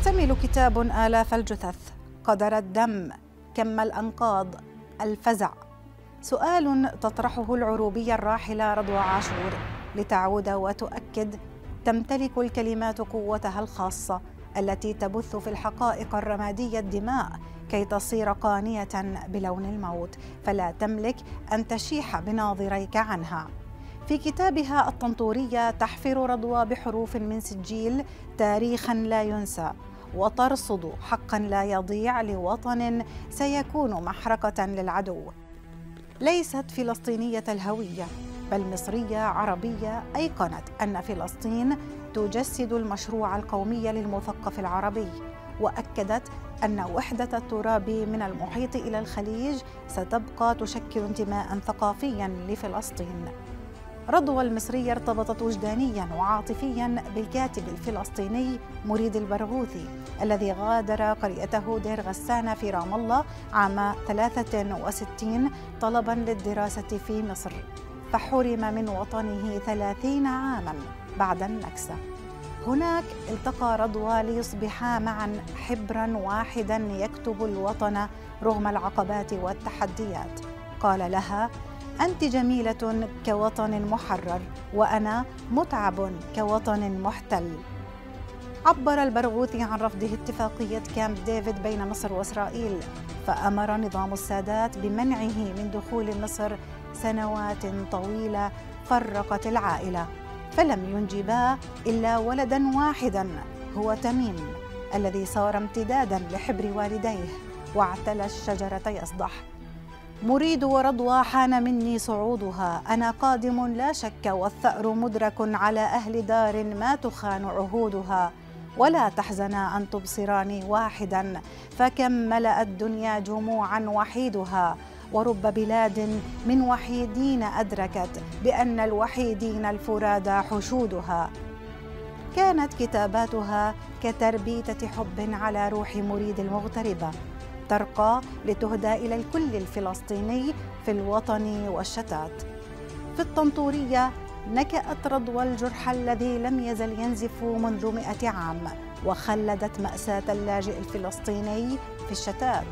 يحتمل كتاب آلاف الجثث. قدر الدم. كم الأنقاض. الفزع. سؤال تطرحه العروبية الراحلة رضوى عاشور. لتعود وتؤكد. تمتلك الكلمات قوتها الخاصة التي تبث في الحقائق الرمادية الدماء كي تصير قانية بلون الموت. فلا تملك أن تشيح بناظريك عنها. في كتابها الطنطورية تحفر رضوى بحروف من سجيل تاريخا لا ينسى. وترصد حقا لا يضيع لوطن سيكون محرقة للعدو. ليست فلسطينية الهوية بل مصرية عربية أيقنت أن فلسطين تجسد المشروع القومي للمثقف العربي وأكدت أن وحدة التراب من المحيط إلى الخليج ستبقى تشكل انتماء ثقافيا لفلسطين. رضوى المصرية ارتبطت وجدانيا وعاطفيا بالكاتب الفلسطيني مريد البرغوثي الذي غادر قريته دير غسانة في رام الله عام 63 طلبا للدراسة في مصر. فحرم من وطنه ثلاثين عاما بعد النكسة. هناك التقى رضوى ليصبحا معا حبرا واحدا يكتب الوطن رغم العقبات والتحديات. قال لها أنت جميلة كوطن محرر وأنا متعب كوطن محتل. عبر البرغوثي عن رفضه اتفاقية كامب ديفيد بين مصر وإسرائيل فأمر نظام السادات بمنعه من دخول مصر سنوات طويلة فرقت العائلة. فلم ينجبا إلا ولدا واحدا هو تميم الذي صار امتدادا لحبر والديه واعتلى الشجرة يصدح. مريد ورضوى حان مني صعودها. أنا قادم لا شك والثأر مدرك على أهل دار ما تخان عهودها. ولا تحزنا أن تبصراني واحدا فكم ملأت الدنيا جموعا وحيدها. ورب بلاد من وحيدين أدركت بأن الوحيدين الفرادى حشودها. كانت كتاباتها كتربيتة حب على روح مريد المغتربة. ترقى لتهدى إلى الكل الفلسطيني في الوطن والشتات. في الطنطورية نكأت رضوى الجرح الذي لم يزل ينزف منذ مئة عام وخلدت مأساة اللاجئ الفلسطيني في الشتات.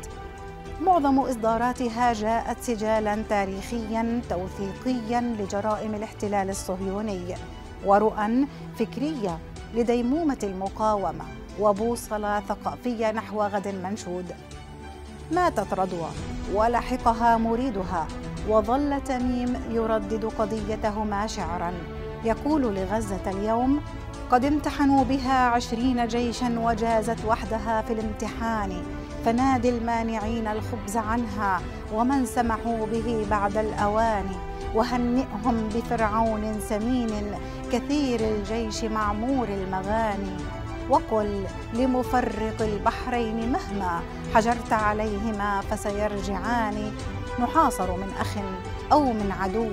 معظم إصداراتها جاءت سجالا تاريخيا توثيقيا لجرائم الاحتلال الصهيوني ورؤى فكرية لديمومة المقاومة وبوصلة ثقافية نحو غد منشود. ماتت رضوى ولحقها مريدها وظل تميم يردد قضيتهما شعرا. يقول لغزة اليوم قد امتحنوا بها عشرين جيشا وجازت وحدها في الامتحان فنادي المانعين الخبز عنها ومن سمحوا به بعد الأوان وهنئهم بفرعون سمين كثير الجيش معمور المغاني. وقل لمفرق البحرين مهما حجرت عليهما فسيرجعان. نحاصر من أخ أو من عدو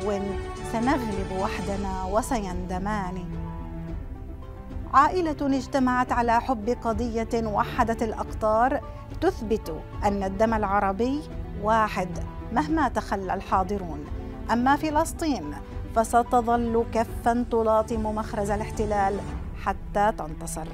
سنغلب وحدنا وسيندمان. عائلة اجتمعت على حب قضية وحدت الأقطار. تثبت أن الدم العربي واحد مهما تخلى الحاضرون. أما فلسطين فستظل كفا تلاطم مخرج الاحتلال. حتى تنتصر.